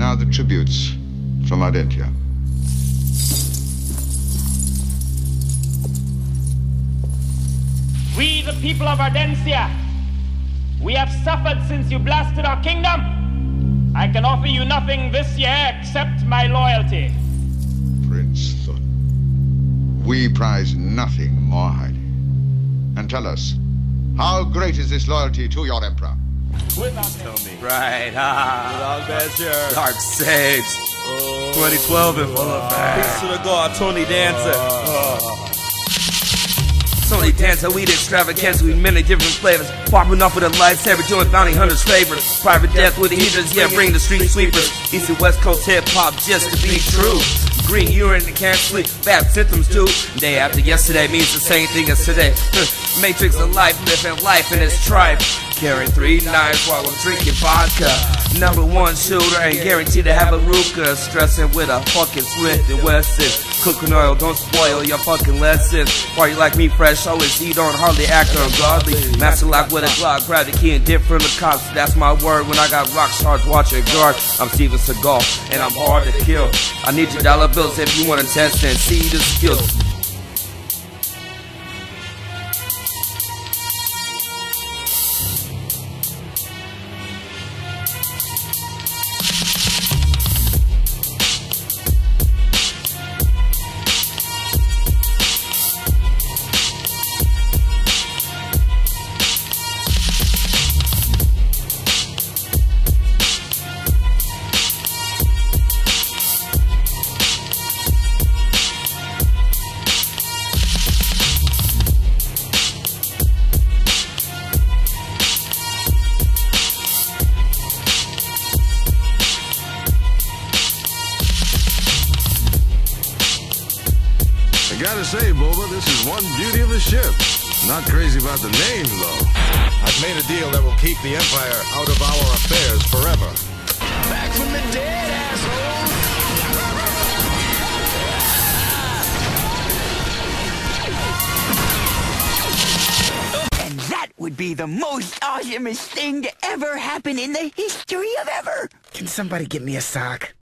Now the tributes from Ardentia. We, the people of Ardentia, we have suffered since you blasted our kingdom. I can offer you nothing this year except my loyalty. Prince Thun. We prize nothing more highly. And tell us, how great is this loyalty to your emperor? Right, ah. Dark Sage. 2012 in full effect. Peace to the God, Tony Dancer. Tony Dancer, weed extravaganza with many different flavors. Popping off with a lightsaber, doing bounty hunters' favors. Private death with the heaters, yeah, bring the street sweepers. East and West Coast hip hop, just to be true. Green urine and can't sleep, bad symptoms too. Day after yesterday means the same thing as today. Matrix of life, living life in its tribe. Carrying three knives while I'm drinking vodka. Number one shooter ain't guaranteed to have a Ruka. Stressing with a fucking Smith and Wesson. Cooking oil, don't spoil your fucking lessons. Party like me, fresh, always eat on, hardly act ungodly. Master lock with a Glock, grab the key and dip from the cops. That's my word when I got rock shards watching guard. I'm Steven Seagal, and I'm hard to kill. I need your dollar bills if you wanna test and see the skills. Gotta say, Boba, this is one beauty of the ship. Not crazy about the name, though. I've made a deal that will keep the Empire out of our affairs forever. Back from the dead, asshole! And that would be the most awesomest thing to ever happen in the history of ever. Can somebody get me a sock?